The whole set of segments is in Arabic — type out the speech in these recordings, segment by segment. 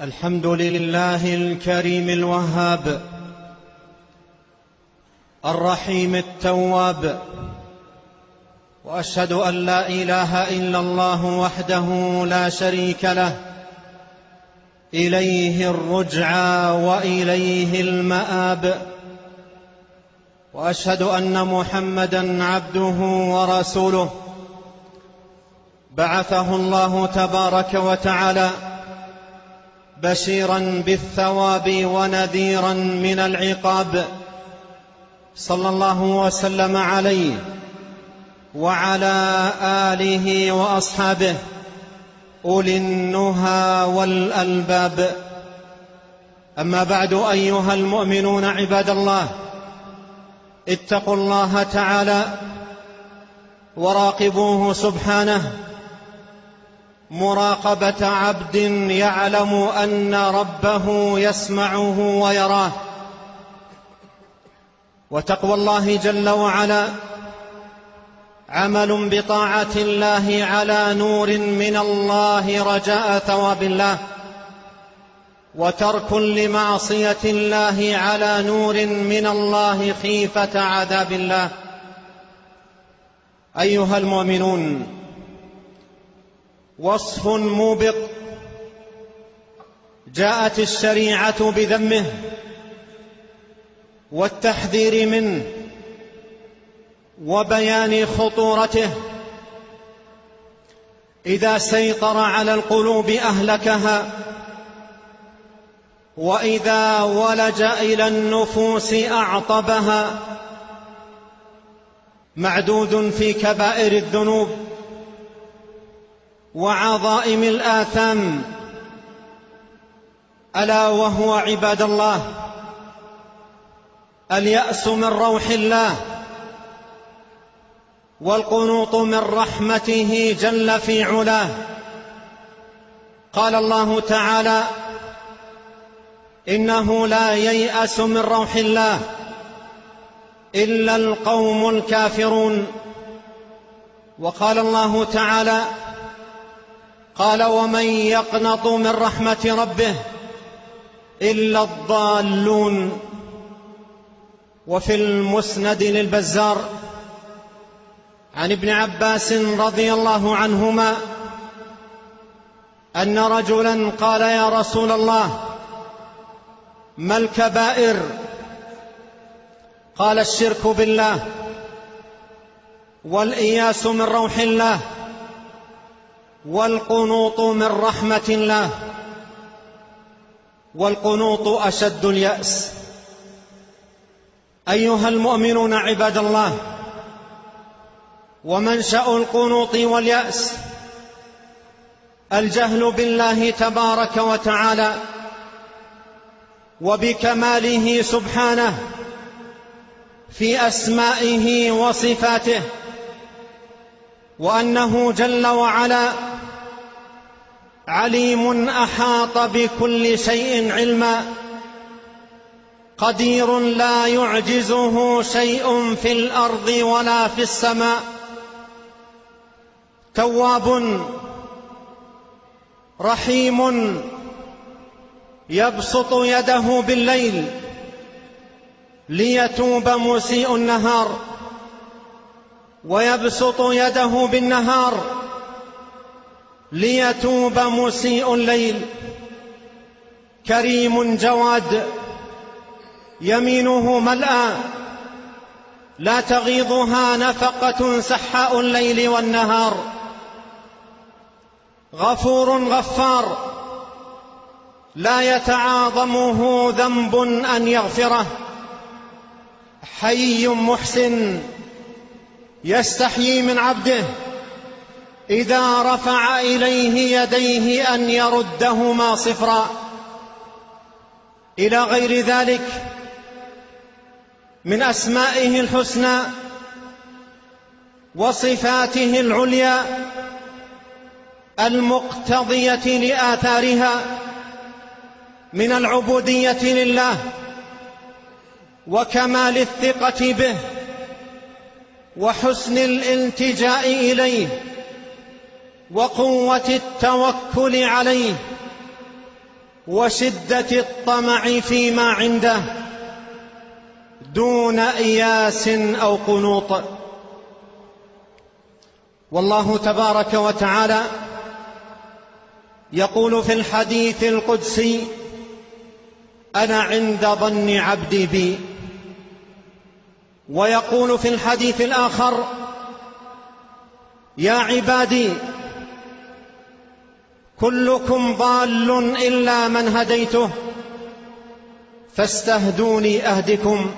الحمد لله الكريم الوهاب الرحيم التواب وأشهد أن لا إله إلا الله وحده لا شريك له إليه الرجعى وإليه المآب وأشهد أن محمدا عبده ورسوله بعثه الله تبارك وتعالى بشيرا بالثواب ونذيرا من العقاب. صلى الله وسلم عليه وعلى آله وأصحابه. أولي النهى والألباب. أما بعد أيها المؤمنون عباد الله اتقوا الله تعالى وراقبوه سبحانه مراقبة عبد يعلم أن ربه يسمعه ويراه. وتقوى الله جل وعلا. عمل بطاعة الله على نور من الله رجاء ثواب الله. وترك لمعصية الله على نور من الله خيفة عذاب الله. أيها المؤمنون وصف موبق جاءت الشريعة بذمه والتحذير منه وبيان خطورته. إذا سيطر على القلوب أهلكها وإذا ولج إلى النفوس أعطبها. معدود في كبائر الذنوب. وعظائم الآثام ألا وهو عباد الله اليأس من روح الله والقنوط من رحمته جل في علاه. قال الله تعالى إنه لا ييأس من روح الله إلا القوم الكافرون. وقال الله تعالى قال ومن يقنط من رحمة ربه إلا الضالون. وفي المسند للبزار عن ابن عباس رضي الله عنهما أن رجلا قال يا رسول الله ما الكبائر؟ قال الشرك بالله والإياس من روح الله. والقنوط من رحمة الله. والقنوط أشد اليأس. أيها المؤمنون عباد الله ومنشأ القنوط واليأس. الجهل بالله تبارك وتعالى وبكماله سبحانه في أسمائه وصفاته وأنه جل وعلا عليم أحاط بكل شيء علما. قدير لا يعجزه شيء في الأرض ولا في السماء تواب رحيم يبسط يده بالليل ليتوب مسيء النهار. ويبسط يده بالنهار ليتوب مسيء الليل. كريم جواد. يمينه ملأى. لا تغيضها نفقة سحاء الليل والنهار. غفور غفار. لا يتعاظمه ذنب أن يغفره. حي محسن. يستحيي من عبده. إذا رفع إليه يديه أن يردهما صفرا. إلى غير ذلك من أسمائه الحسنى وصفاته العليا المقتضية لآثارها من العبودية لله وكمال الثقة به وحسن الالتجاء إليه. وقوة التوكل عليه وشدة الطمع فيما عنده دون إياس أو قنوط. والله تبارك وتعالى يقول في الحديث القدسي أنا عند ظن عبدي بي. ويقول في الحديث الآخر يا عبادي كلكم ضال إلا من هديته فاستهدوني أهدكم.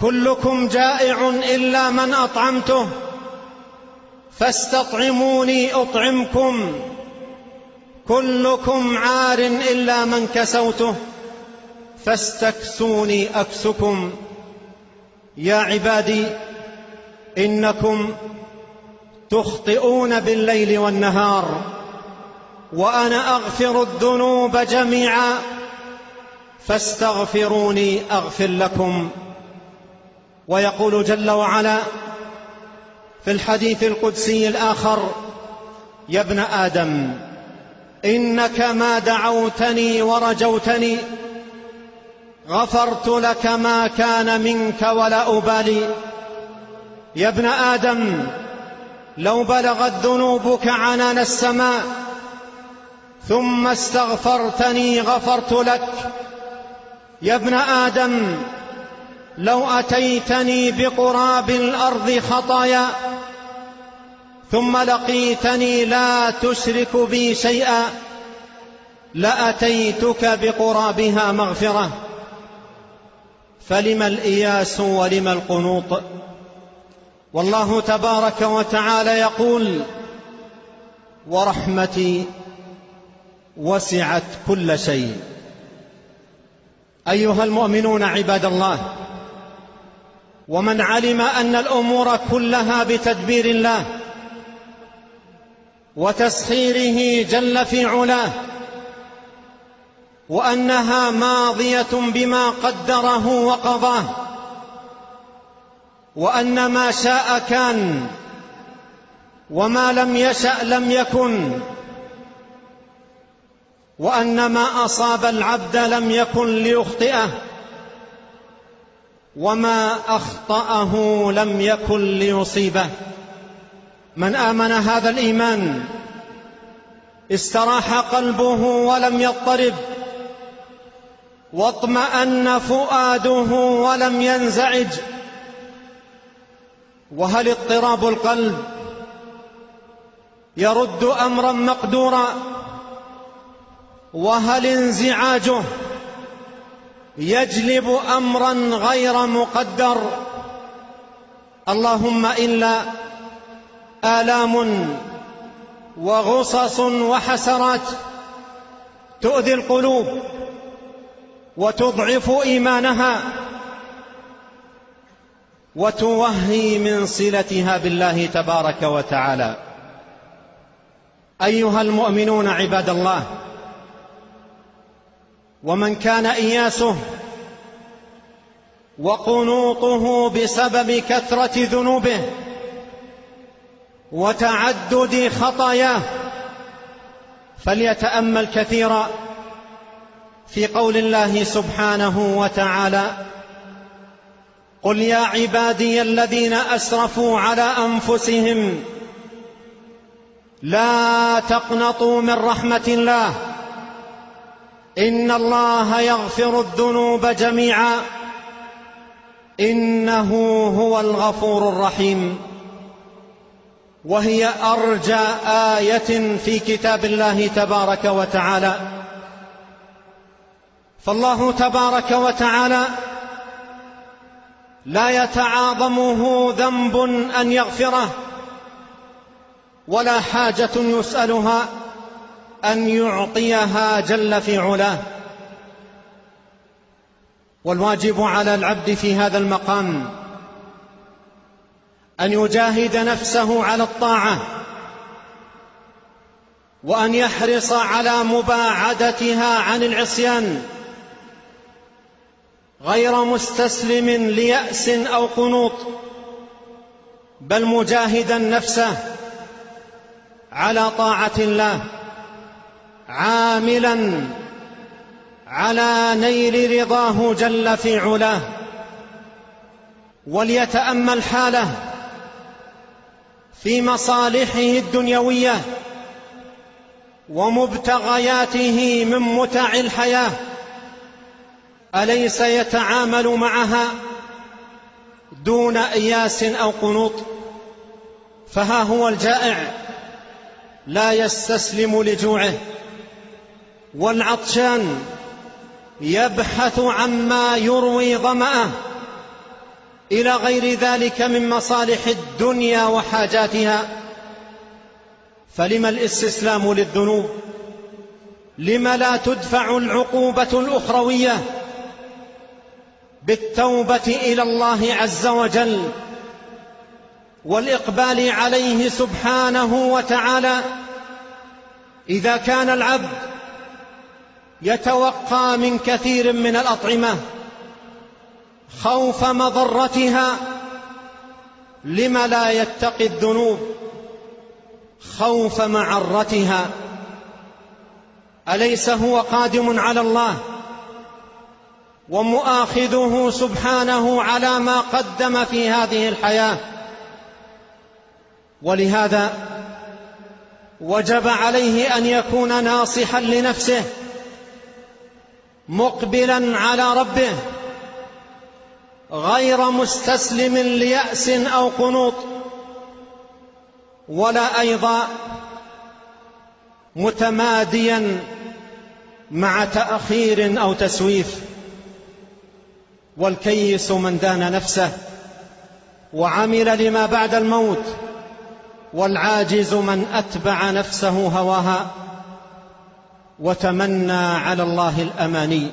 كلكم جائع إلا من أطعمته فاستطعموني أطعمكم. كلكم عار إلا من كسوته فاستكسوني أكسكم. يا عبادي إنكم تخطئون بالليل والنهار وأنا أغفر الذنوب جميعا فاستغفروني أغفر لكم. ويقول جل وعلا في الحديث القدسي الآخر يا ابن آدم إنك ما دعوتني ورجوتني غفرت لك ما كان منك ولا أبالي. يا ابن آدم لو بلغت ذنوبك عنان السماء ثم استغفرتني غفرت لك. يا ابن آدم لو أتيتني بقراب الأرض خطايا ثم لقيتني لا تشرك بي شيئا لأتيتك بقرابها مغفرة. فلم الإياس ولم القنوط؟ والله تبارك وتعالى يقول ورحمتي وسعت كل شيء. أيها المؤمنون عباد الله ومن علم أن الأمور كلها بتدبير الله وتسخيره جل في علاه وأنها ماضية بما قدره وقضاه وأن ما شاء كان وما لم يشأ لم يكن وأن ما أصاب العبد لم يكن ليخطئه وما أخطأه لم يكن ليصيبه. من آمن هذا الإيمان استراح قلبه ولم يضطرب واطمأن فؤاده ولم ينزعج وهل اضطراب القلب يرد أمرا مقدورا وهل انزعاجه يجلب أمرا غير مقدر اللهم إلا آلام وغصص وحسرات تؤذي القلوب وتضعف إيمانها وتوهي من صلتها بالله تبارك وتعالى. أيها المؤمنون عباد الله ومن كان إياسه وقنوطه بسبب كثرة ذنوبه وتعدد خطاياه فليتأمل كثيرا في قول الله سبحانه وتعالى قل يا عبادي الذين أسرفوا على أنفسهم لا تقنطوا من رحمة الله إن الله يغفر الذنوب جميعا إنه هو الغفور الرحيم وهي أرجى آية في كتاب الله تبارك وتعالى فالله تبارك وتعالى لا يتعاظمه ذنب أن يغفره ولا حاجة يسألها أن يعطيها جل في علاه. والواجب على العبد في هذا المقام أن يجاهد نفسه على الطاعة وأن يحرص على مباعدتها عن العصيان. غير مستسلم ليأس أو قنوط بل مجاهدا نفسه على طاعة الله عاملا على نيل رضاه جل في علاه. وليتأمل حاله في مصالحه الدنيوية ومبتغياته من متع الحياة. أليس يتعامل معها دون إياس أو قنوط؟ فها هو الجائع لا يستسلم لجوعه والعطشان يبحث عما يروي ظمأه إلى غير ذلك من مصالح الدنيا وحاجاتها. فلم الاستسلام للذنوب؟ لم لا تدفع العقوبة الأخروية؟ بالتوبة إلى الله عز وجل والإقبال عليه سبحانه وتعالى. إذا كان العبد يتوقى من كثير من الأطعمة خوف مضرتها لم لا يتقي الذنوب؟ خوف معرتها. أليس هو قادم على الله؟ ومؤاخذه سبحانه على ما قدم في هذه الحياة. ولهذا وجب عليه أن يكون ناصحا لنفسه مقبلا على ربه غير مستسلم ليأس أو قنوط ولا أيضا متماديا مع تأخير أو تسويف. والكيس من دان نفسه وعمل لما بعد الموت والعاجز من أتبع نفسه هواها وتمنى على الله الأماني.